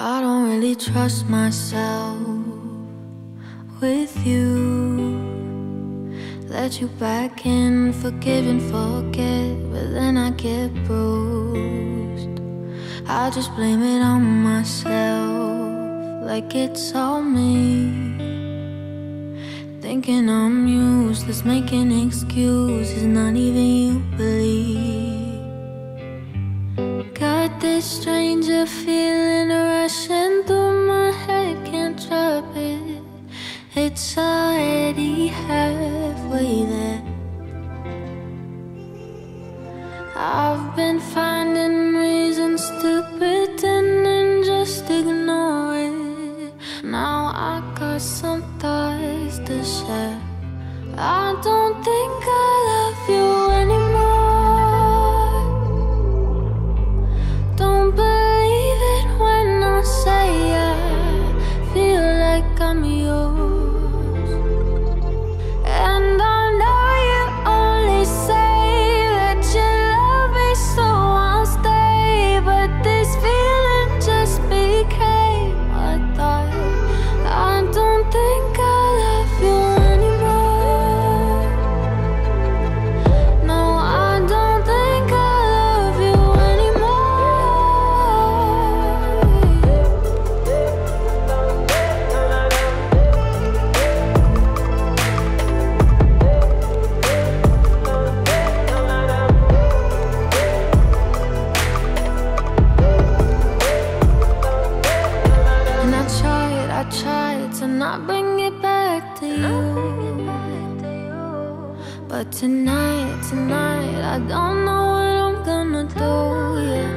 I don't really trust myself with you. Let you back in, forgive and forget, but then I get bruised. I just blame it on myself, like it's all me. Thinking I'm useless, making excuses, not even you believe. Stranger feeling rushing through my head, can't drop it. It's already halfway there. I've been finding reasons to pretend and just ignore it. Now I got some thoughts to share. I don't think not bring it back to you. But tonight, tonight, I don't know what I'm gonna do. Yeah.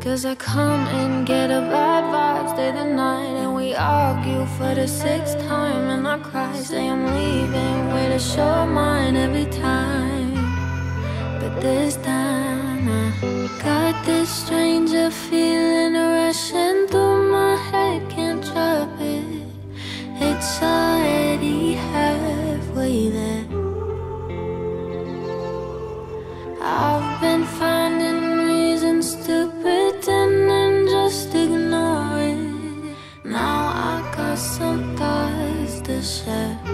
Cause I come and get a bad vibe, stay the night, and we argue for the sixth time. And I cry, say I'm leaving with a short mind every time. But this time I got this stranger feeling I've been finding reasons to pretend and just ignore it. Now I got some thoughts to share.